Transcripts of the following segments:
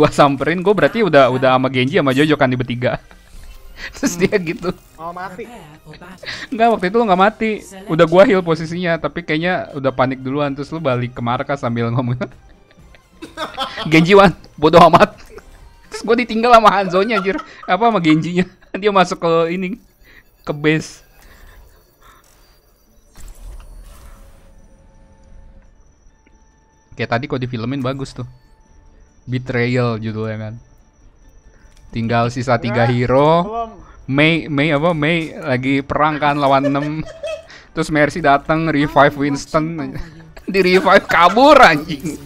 gua samperin, gua berarti udah udah sama Genji sama Jojo kan di bertiga. Terus dia gitu. Oh mati. Enggak, waktu itu lo nggak mati. Udah gua heal posisinya, tapi kayaknya udah panik duluan terus lu balik ke markas sambil ngomong. Genji wan, bodoh amat. Terus gua ditinggal sama Hanzo-nya anjir. Apa sama Genji-nya. Dia masuk ke ini ke base. Kayak tadi kok difilmin bagus tuh. Betrayal judulnya kan. Tinggal sisa tiga hero. Belum. Mei Mei apa? Mei lagi perang kan lawan 6 terus Mercy datang revive Winston. di revive kabur anjing.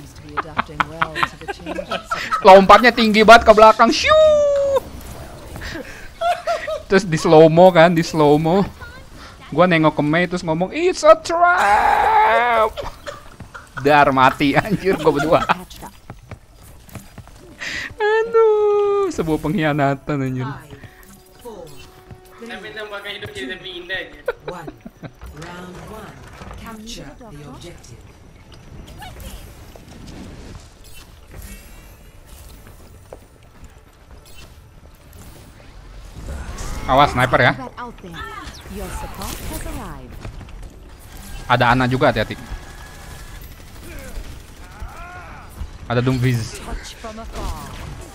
Lompatnya tinggi banget ke belakang shoo. Terus di slow mo kan di slow mo gua nengok ke Mei terus ngomong it's a trap. Dar mati anjir gua berdua aduh sebuah pengkhianatan anjir Tapi hidup jadi lebih indah aja. One. Round one. Capture the objective. awas sniper ya. Ada Ana juga hati-hati. Ada Doomviz.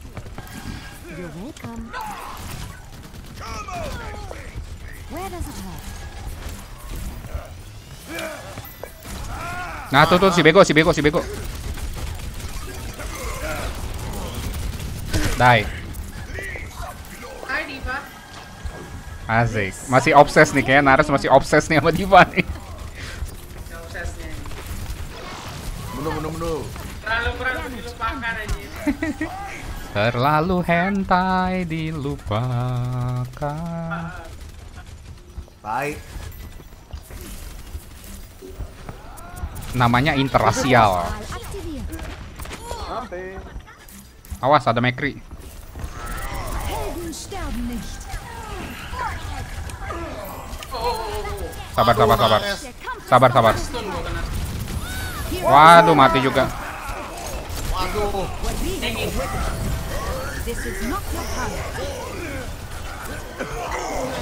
Doctor. You're welcome. Where does it hurt? Nah, tuh tuh si bego, si bego, si bego. Die. Hai Diva. Asik. Masih obses nih kayaknya Nares masih obses nih sama Diva nih. Ya obsesnya. Menu menu menu. Terlalu berat untuk dilupakan aja. Terlalu hentai dilupakan. Baik. Namanya interrasial. Mati. Awas ada Mekri. Sabar, sabar, sabar. Sabar, sabar. Waduh, mati juga. Waduh.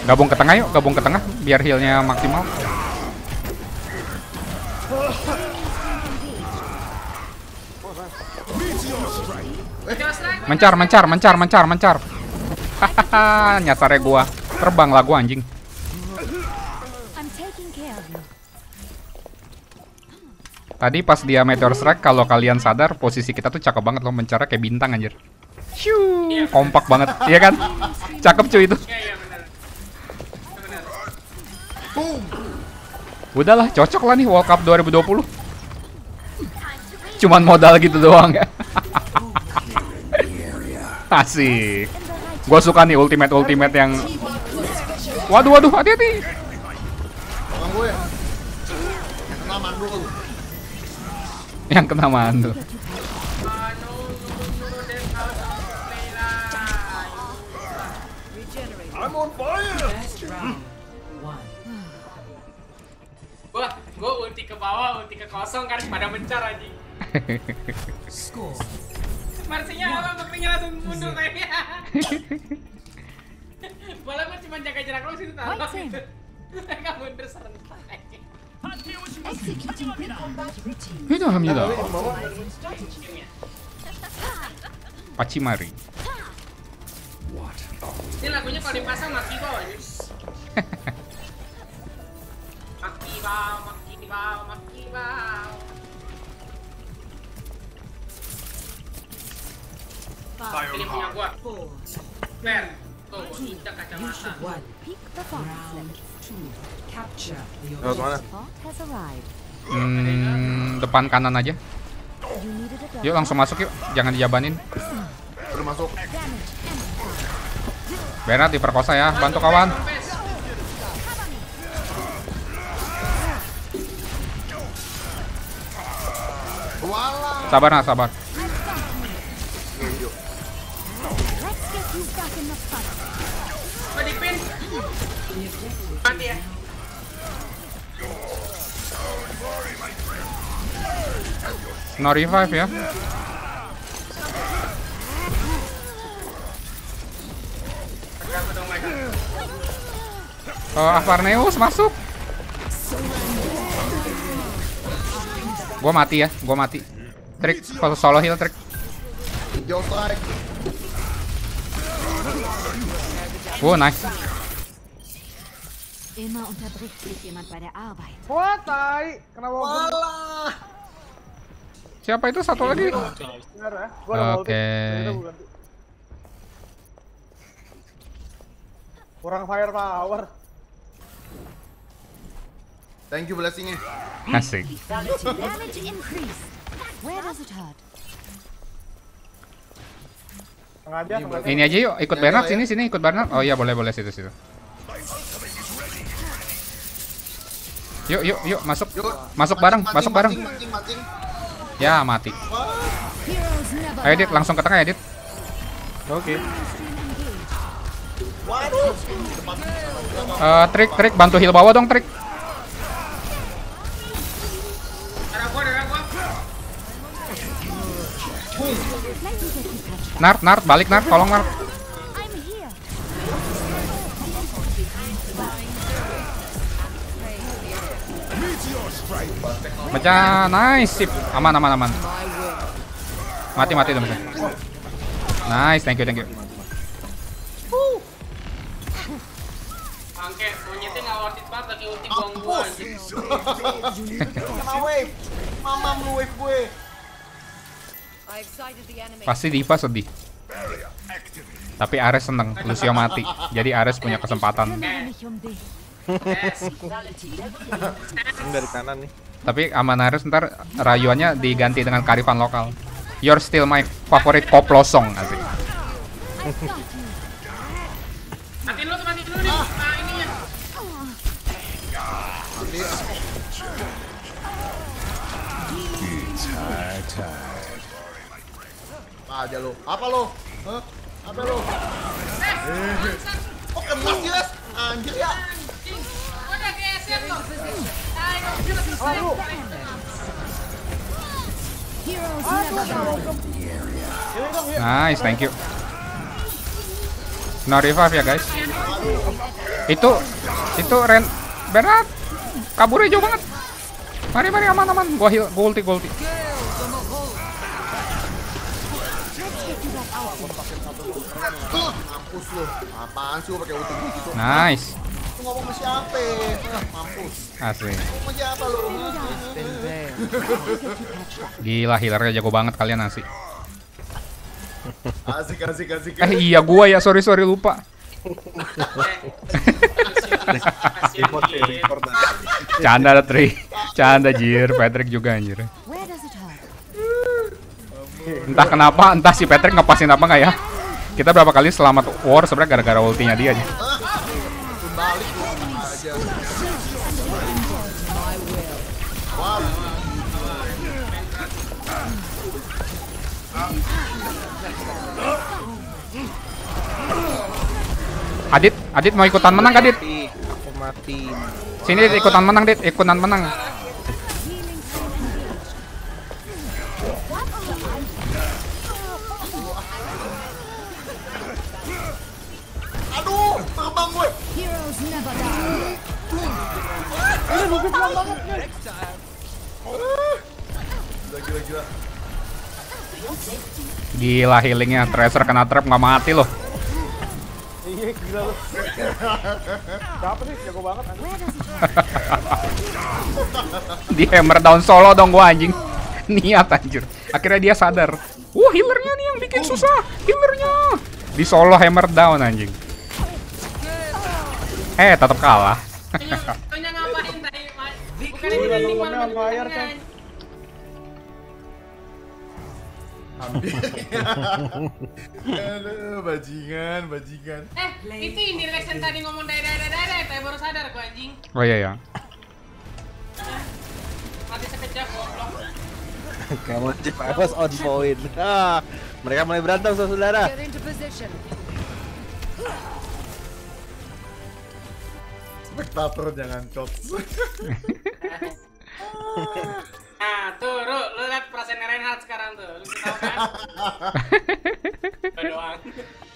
Gabung ke tengah yuk, gabung ke tengah biar healnya maksimal. Mencar, mencar, mencar, mencar, mencar. Hahaha, nyasarnya gua. Terbang lah gua anjing. Tadi pas dia meteor strike kalau kalian sadar posisi kita tuh cakep banget loh mencara kayak bintang anjir. Kompak banget, iya kan? Cakep cuy itu. Udahlah, cocok lah nih World Cup 2020. Cuman modal gitu doang ya. Asik. Gua suka nih ultimate ultimate yang Waduh waduh, hati-hati. Gue. Kena mandul. I'm on fire. First round. One. Wah, gua ulti ke bawah, ulti ke kosong kan pada mencar aja. Score. Marsinya apa makanya langsung mundur kayaknya. Bola gua cuma jaga jarak lu situ tahu. Mereka mundur serentak. Executing the combat routine. Pacimari. Ini lagunya kalau dipasang maki bawah aja. Maki bawah, maki bawah, maki bawah. Ini punya gua. Fair. Tuh, gua injak kacamata. Lewat mana? Hmm, depan kanan aja. Yuk langsung masuk yuk, jangan dijabanin. Udah masuk. Bernard diperkosa ya, bantu kawan. Sabar nah, sabar. No revive ya. Oh, Avarneus masuk. Gua mati ya, gua mati. Trik, kalau solo heal trik. Wow, nice. Immer unterbricht sich jemand bei der Arbeit. Wah, tai. Kenapa Walah. Siapa itu satu lagi? Oke. Kurang firepower. Thank you blessingnya. Asik. Damage increase. Where does it hurt? Sengaja, sengaja. Ini aja yuk, ikut Bernard ya, sini sini ikut Bernard. Oh iya boleh boleh situ situ. Yuk yuk yuk masuk. Yuk. Masuk bareng, masuk bareng. Ya mati. Ayo Dit, langsung ke tengah ya Dit. Oke. Waduh. Eh, trik trik bantu heal bawah dong trik. Nart Nart balik Nart, tolong Nart. Pecah, nice sip. Aman aman aman. Mati mati dong. Nice, thank you thank you. Bangke, monyetnya nggak worth it banget lagi ulti buang-buang anjing. Kena wave. Mamam lu wave gue. Pasti Diva sedih. Tapi Ares seneng, Lucio mati. Jadi Ares punya kesempatan. Dari kanan nih. Tapi aman Ares ntar rayuannya diganti dengan karifan lokal. You're still my favorite koplo song asik. Mati lu, Apa aja lo? Apa lo? Hah? Apa lo? Oh kena Les. Anjir ya. Udah. Tai, dong, kita. Nice, thank you. No revive ya guys. Itu itu Ren Bernard kaburnya jauh banget. Mari mari aman aman. Gua heal, gua ulti, gua ulti. Mampus lo. Apaan sih lo pakai ulti gitu? Nice. Lu ngomong sama siapa? Ah, mampus. Asik. Ngomong siapa lo? Gila healernya jago banget kalian asik. Asik asik asik. Eh iya gua ya, sorry sorry lupa. Canda ada Tri. Canda jir, Patrick juga anjir. Entah kenapa, entah si Patrick ngepasin apa nggak ya. Kita berapa kali selamat war sebenarnya gara-gara ultinya dia aja. Adit, Adit mau ikutan menang Adit? Aku mati. Sini Dit, ikutan menang, Dit. Ikutan menang. Gila gila gila. Gila healingnya, Tracer kena trap nggak mati loh. Iya, gila lu. Siapa sih? Jago banget anjing. Di hammer down solo dong gua anjing. Niat anjir. Akhirnya dia sadar. Wah healernya nih yang bikin susah. Healernya. Di solo hammer down anjing. Eh tetap kalah. Bukan ini malah. Hampir. Aduh, bajingan, bajingan. Eh, itu indirection tadi ngomong daerah-daerah, saya baru sadar gua anjing. Oh iya ya. Mati sekejap goblok. Kamu Cepas on point. Ah, mereka mulai berantem saudara. Spektator jangan cok. nah tuh Ru, lu lihat perasaan Reinhardt sekarang tuh. Lu tahu kan?